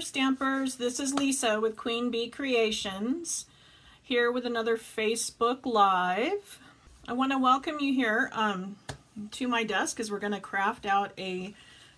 Stampers. This is Lisa with Queen B Creations, here with another Facebook Live. I want to welcome you here um, to my desk as we're going to craft out a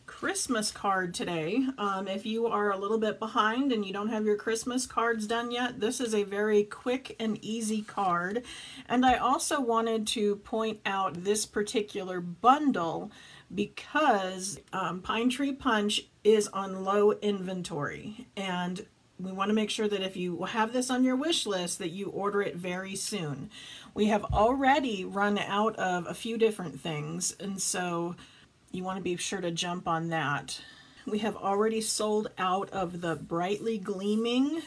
Christmas card today. Um, if you are a little bit behind and you don't have your Christmas cards done yet, this is a very quick and easy card. And I also wanted to point out this particular bundle because um, Pine Tree Punch is on low inventory and we want to make sure that if you have this on your wish list that you order it very soon. We have already run out of a few different things and so you want to be sure to jump on that. We have already sold out of the brightly gleaming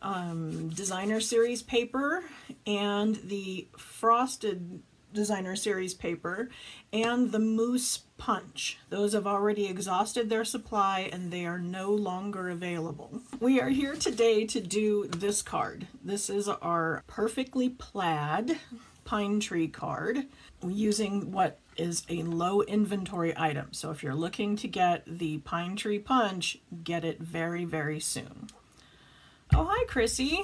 um, designer series paper and the frosted designer series paper and the Moose Punch. Those have already exhausted their supply and they are no longer available. We are here today to do this card. This is our perfectly plaid pine tree card using what is a low inventory item. So if you're looking to get the pine tree punch, get it very, very soon. Oh, hi, Chrissy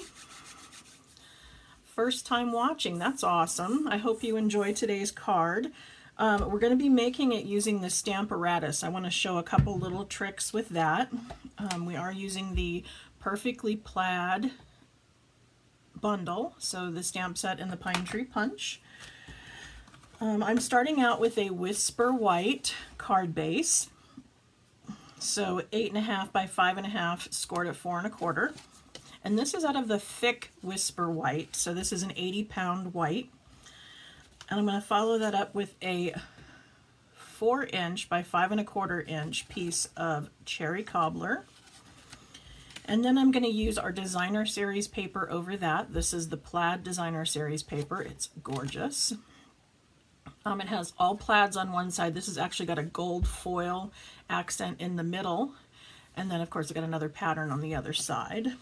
first time watching. That's awesome. I hope you enjoy today's card. Um, we're going to be making it using the Stamparatus. I want to show a couple little tricks with that. Um, we are using the Perfectly Plaid bundle, so the stamp set and the Pine Tree Punch. Um, I'm starting out with a Whisper White card base. So eight and a half by five and a half, scored at four and a quarter. And this is out of the thick Whisper White. So this is an 80 pound white. And I'm going to follow that up with a four inch by five and a quarter inch piece of cherry cobbler. And then I'm going to use our designer series paper over that. This is the plaid designer series paper. It's gorgeous. Um, it has all plaids on one side. This has actually got a gold foil accent in the middle. And then of course I got another pattern on the other side.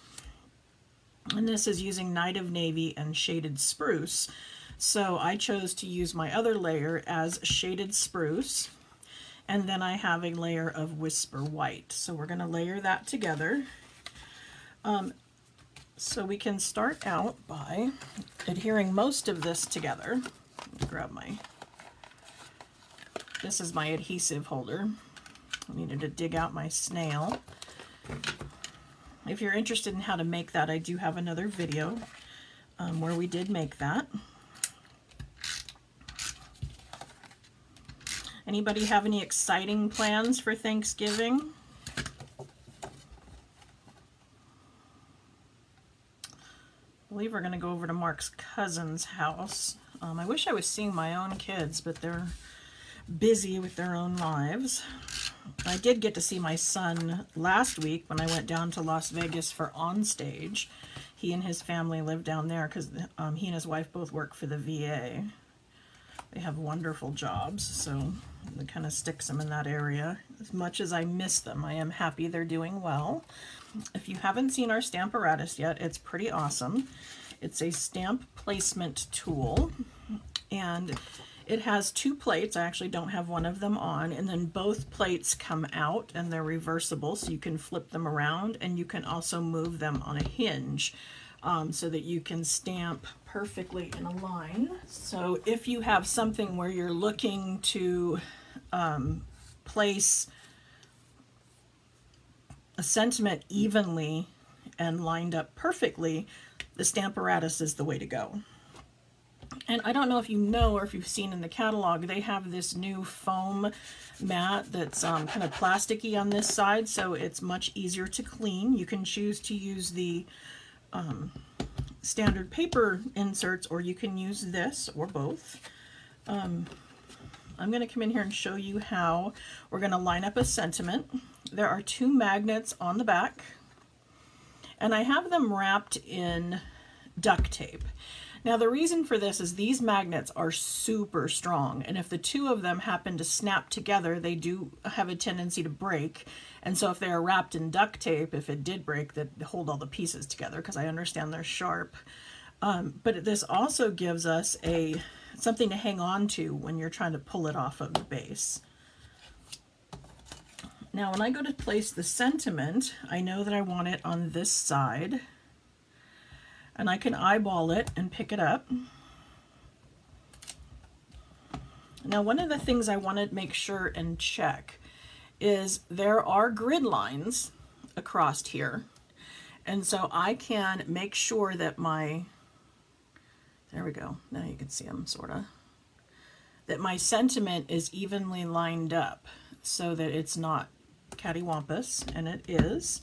And this is using Night of Navy and Shaded Spruce. So I chose to use my other layer as Shaded Spruce. And then I have a layer of Whisper White. So we're going to layer that together. Um, so we can start out by adhering most of this together. Grab my, this is my adhesive holder. I needed to dig out my snail. If you're interested in how to make that, I do have another video um, where we did make that. Anybody have any exciting plans for Thanksgiving? I believe we're going to go over to Mark's cousin's house. Um, I wish I was seeing my own kids, but they're busy with their own lives. I did get to see my son last week when I went down to Las Vegas for OnStage. He and his family live down there because um, he and his wife both work for the VA. They have wonderful jobs, so it kind of sticks them in that area. As much as I miss them, I am happy they're doing well. If you haven't seen our Stamparatus yet, it's pretty awesome. It's a stamp placement tool, and it has two plates. I actually don't have one of them on. And then both plates come out and they're reversible. So you can flip them around and you can also move them on a hinge um, so that you can stamp perfectly in a line. So if you have something where you're looking to um, place a sentiment evenly and lined up perfectly, the Stamparatus is the way to go. And I don't know if you know or if you've seen in the catalog, they have this new foam mat that's um, kind of plasticky on this side, so it's much easier to clean. You can choose to use the um, standard paper inserts, or you can use this, or both. Um, I'm going to come in here and show you how we're going to line up a sentiment. There are two magnets on the back, and I have them wrapped in duct tape. Now the reason for this is these magnets are super strong and if the two of them happen to snap together they do have a tendency to break and so if they are wrapped in duct tape if it did break that hold all the pieces together because I understand they're sharp um, but this also gives us a something to hang on to when you're trying to pull it off of the base. Now when I go to place the sentiment, I know that I want it on this side. And I can eyeball it and pick it up. Now one of the things I want to make sure and check is there are grid lines across here. And so I can make sure that my, there we go, now you can see them sort of, that my sentiment is evenly lined up so that it's not cattywampus, and it is.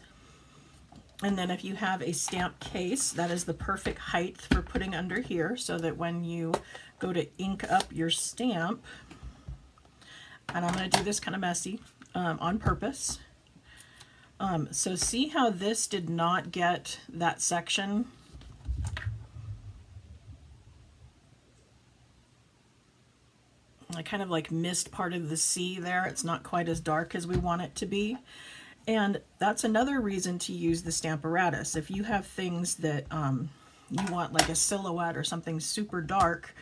And then if you have a stamp case, that is the perfect height for putting under here so that when you go to ink up your stamp, and I'm going to do this kind of messy um, on purpose. Um, so see how this did not get that section I kind of like missed part of the C there. It's not quite as dark as we want it to be. And that's another reason to use the Stamparatus. If you have things that um, you want like a silhouette or something super dark,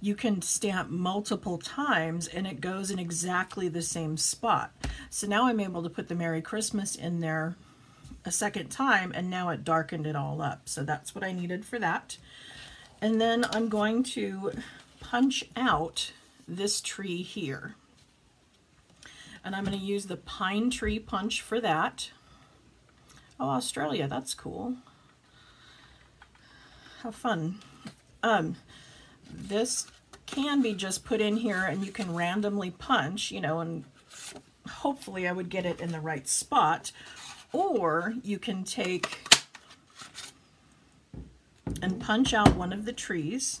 you can stamp multiple times and it goes in exactly the same spot. So now I'm able to put the Merry Christmas in there a second time and now it darkened it all up. So that's what I needed for that. And then I'm going to punch out this tree here. And I'm going to use the pine tree punch for that. Oh, Australia, that's cool. How fun. Um, this can be just put in here and you can randomly punch, you know, and hopefully I would get it in the right spot. Or you can take and punch out one of the trees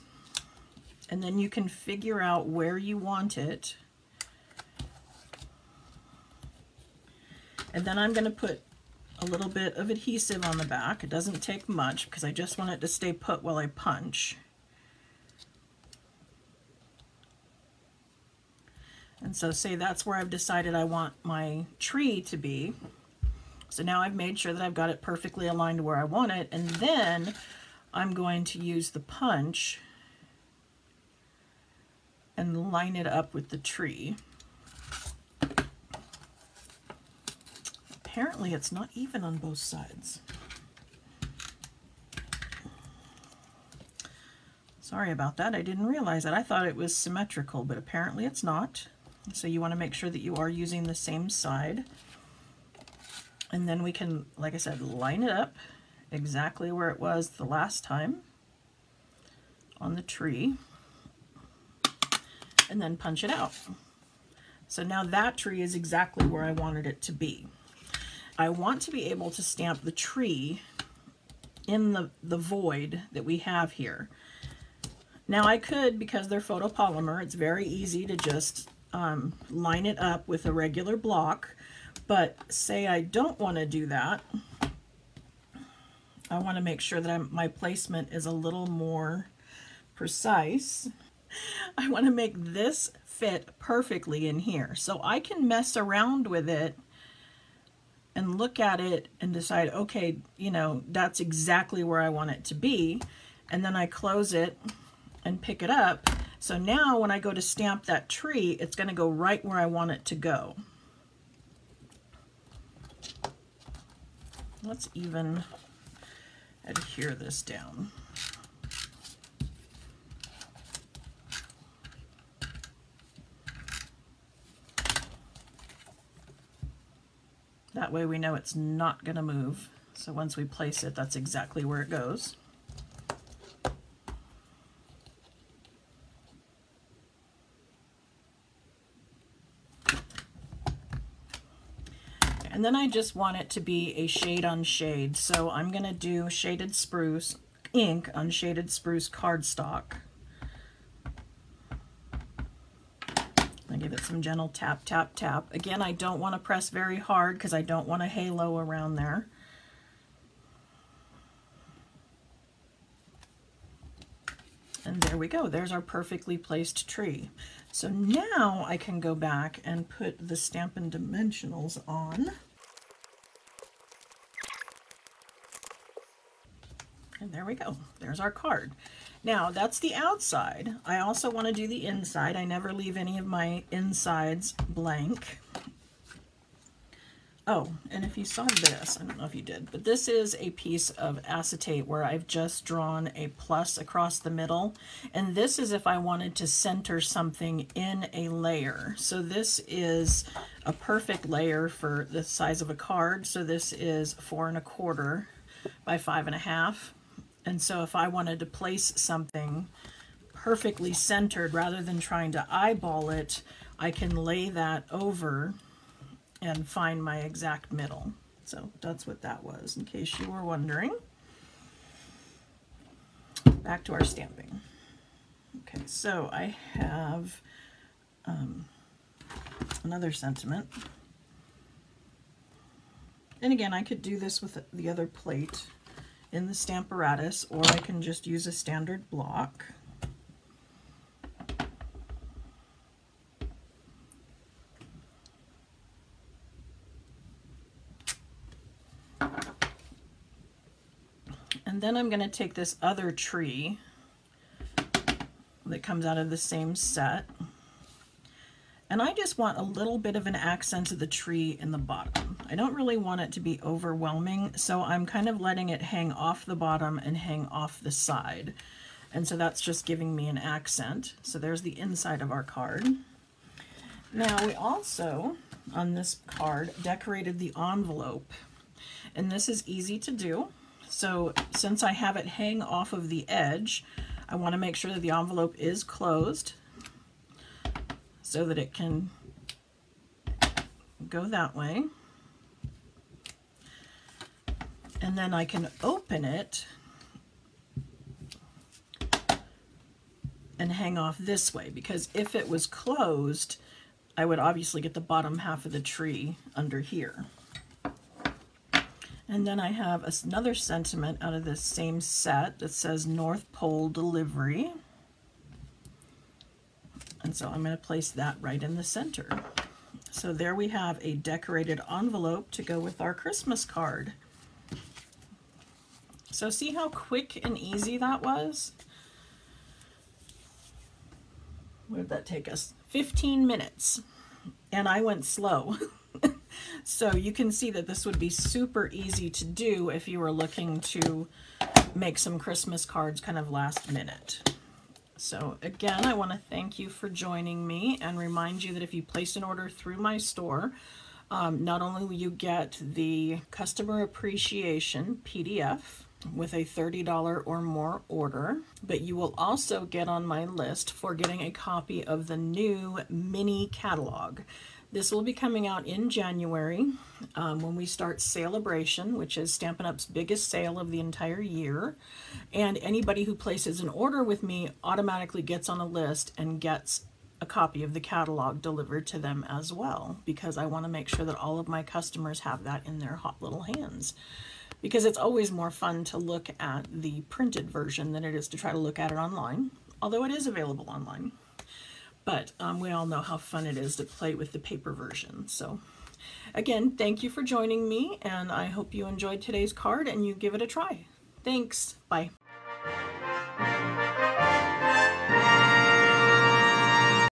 and then you can figure out where you want it. And then I'm going to put a little bit of adhesive on the back. It doesn't take much because I just want it to stay put while I punch. And so say that's where I've decided I want my tree to be. So now I've made sure that I've got it perfectly aligned where I want it. And then I'm going to use the punch and line it up with the tree. Apparently it's not even on both sides. Sorry about that. I didn't realize that. I thought it was symmetrical, but apparently it's not. So you want to make sure that you are using the same side. And then we can, like I said, line it up exactly where it was the last time on the tree and then punch it out. So now that tree is exactly where I wanted it to be. I want to be able to stamp the tree in the, the void that we have here. Now I could, because they're photopolymer, it's very easy to just um, line it up with a regular block, but say I don't want to do that, I want to make sure that I'm, my placement is a little more precise. I want to make this fit perfectly in here. So I can mess around with it and look at it and decide, okay, you know, that's exactly where I want it to be. And then I close it and pick it up. So now when I go to stamp that tree, it's going to go right where I want it to go. Let's even adhere this down. That way we know it's not going to move. So once we place it, that's exactly where it goes. And then I just want it to be a shade on shade. So I'm going to do Shaded Spruce ink on Shaded Spruce cardstock. Give it some gentle tap, tap, tap. Again, I don't want to press very hard because I don't want a halo around there. And there we go. There's our perfectly placed tree. So now I can go back and put the Stampin' Dimensionals on. And there we go. There's our card. Now, that's the outside. I also want to do the inside. I never leave any of my insides blank. Oh, and if you saw this, I don't know if you did, but this is a piece of acetate where I've just drawn a plus across the middle. And this is if I wanted to center something in a layer. So this is a perfect layer for the size of a card. So this is four and a quarter by five and a half. And so if I wanted to place something perfectly centered rather than trying to eyeball it, I can lay that over and find my exact middle. So that's what that was, in case you were wondering. Back to our stamping. Okay, so I have um, another sentiment. And again, I could do this with the other plate in the Stamparatus, or I can just use a standard block. And then I'm going to take this other tree that comes out of the same set. And I just want a little bit of an accent of the tree in the bottom. I don't really want it to be overwhelming, so I'm kind of letting it hang off the bottom and hang off the side. And so that's just giving me an accent. So there's the inside of our card. Now we also, on this card, decorated the envelope. And this is easy to do. So since I have it hang off of the edge, I want to make sure that the envelope is closed so that it can go that way. And then I can open it and hang off this way because if it was closed, I would obviously get the bottom half of the tree under here. And then I have another sentiment out of this same set that says North Pole Delivery. And so I'm going to place that right in the center. So there we have a decorated envelope to go with our Christmas card. So see how quick and easy that was? Where did that take us? 15 minutes. And I went slow. So you can see that this would be super easy to do if you were looking to make some Christmas cards kind of last minute. So again, I want to thank you for joining me and remind you that if you place an order through my store, um, not only will you get the customer appreciation PDF with a $30 or more order, but you will also get on my list for getting a copy of the new mini catalog. This will be coming out in January um, when we start Sale-A-Bration, which is Stampin' Up's biggest sale of the entire year. And anybody who places an order with me automatically gets on a list and gets a copy of the catalog delivered to them as well because I want to make sure that all of my customers have that in their hot little hands because it's always more fun to look at the printed version than it is to try to look at it online, although it is available online. But um, we all know how fun it is to play with the paper version. So again, thank you for joining me, and I hope you enjoyed today's card and you give it a try. Thanks. Bye.